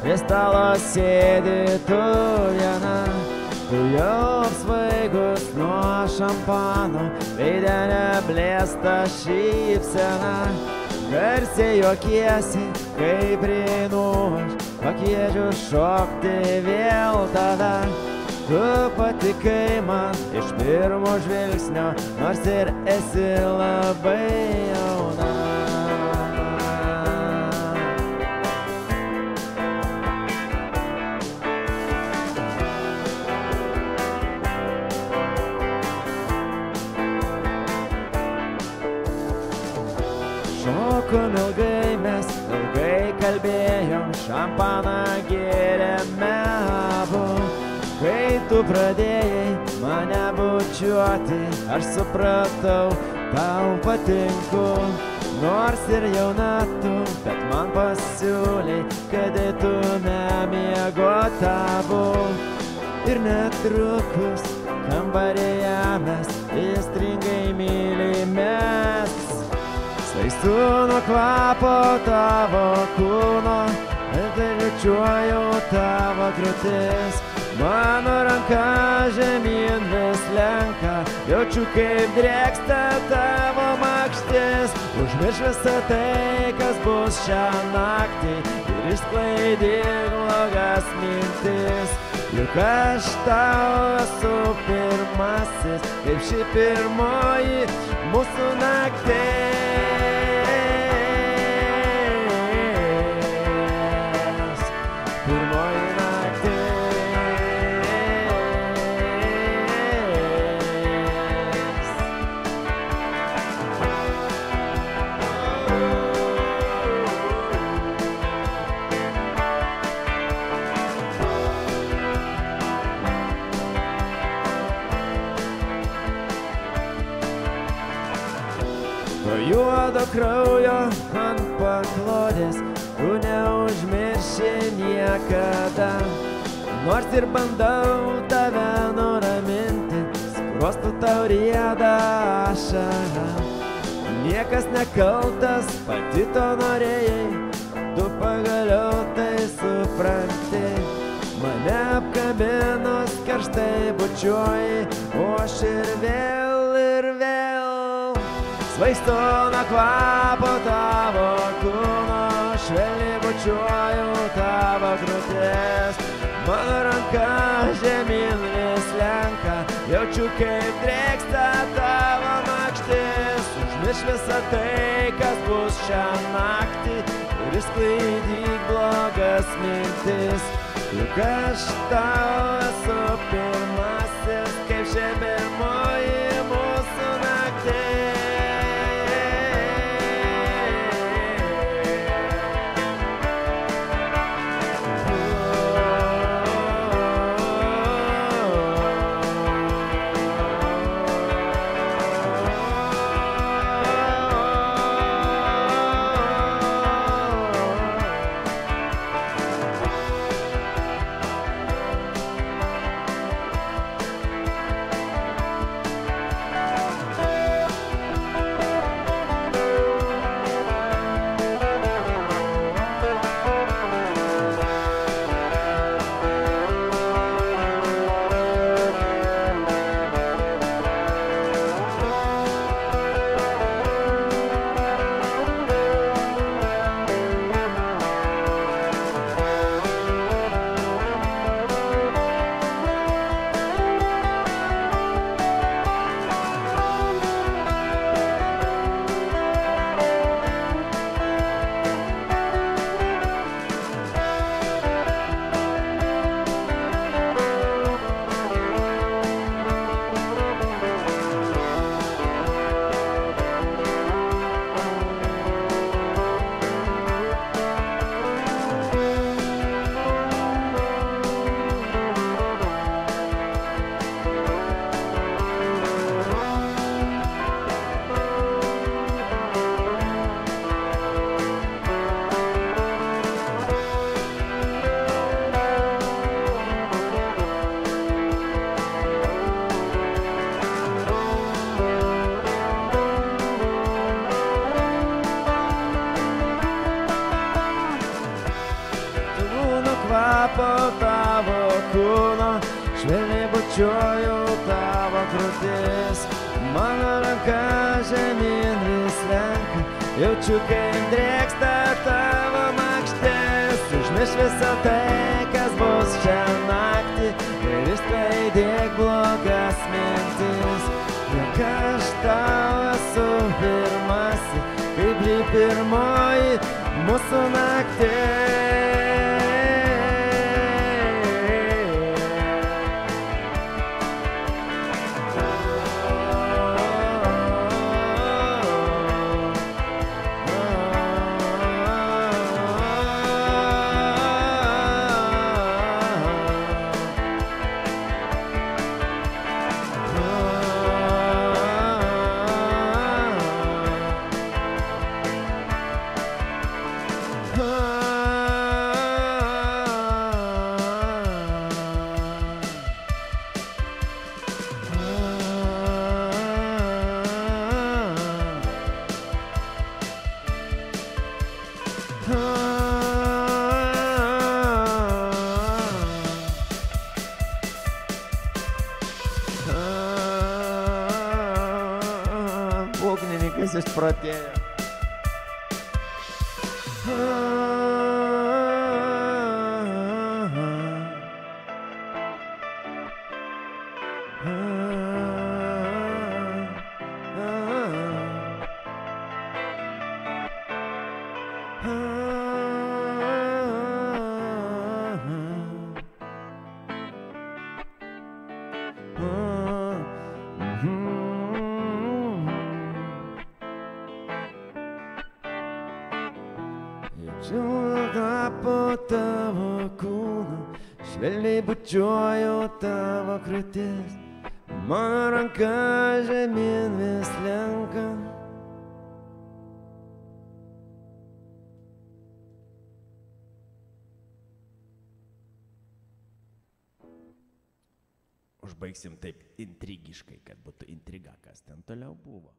prie stalo sėdi tu viena. Tu jau apsvaigus nuo šampano, veidė neblėsta šypsena. Garsiai juokiesi, kai prieinu aš, pakviečiu šokti vėl tave. Tu patikai man iš pirmo žvilgsnio, nors ir esi labai jauna. Šokom ilgai mes, ilgai kalbėjom, šampaną gėrėme abu. Kai tu pradėjai mane bučiuoti, aš supratau, tau patinku. Nors ir jauna tu, bet man pasiūlyi, kad eitume miegotabu. Ir netrukus kambarėje mes įstringai mylimės. Svaistu nuo kvapo tavo kūno, Dėliučiuoju tavo krūtis. Mano ranka žemyn vis lenka, jaučiu kaip drėksta tavo makštis. Užmirš visą tai, kas bus šią naktį ir išsklaidyk blogas mintis. Juk aš tau esu pirmasis, kaip ši pirmoji mūsų naktis. To juodo kraujo ant paklodės, tu neužmirši niekada. Nors ir bandau tave nuraminti, skruostų tau rieda ašara. Niekas nekaltas, pati to norėjai, tu pagaliau tai supranti. Mane apkabinus karštai bučiuoji, o aš ir vėl ir vėl. Svaistu nuo kvapo tavo kūno, švelniai bučiuoju tavo krūtis. Mano ranka žemyn vis lenka, jaučiu kaip drėksta tavo makštis. Užmirš visą tai, kas bus šią naktį ir išsklaidyk blogas mintis. Juk aš tau esu pirmasis, kaip šią pirmoji mūsų tavo kūno, švelniai bučiuoju tavo krūtis. Mano ranka žemyn vis lenka, jaučiu, kaip drėksta tavo makštis. Užmirš visą tai, kas bus šią naktį ir išsklaidėk blogas mintis. Juk aš tau esu pirmasi, kaip ji pirmoji mūsų esses proteias. É- ah. Čiūda po tavo kūną, švelniai bučiuoju tavo krūtis, mano ranka žemyn vis lenka. Užbaigsim taip intrigiškai, kad būtų intriga, kas ten toliau buvo.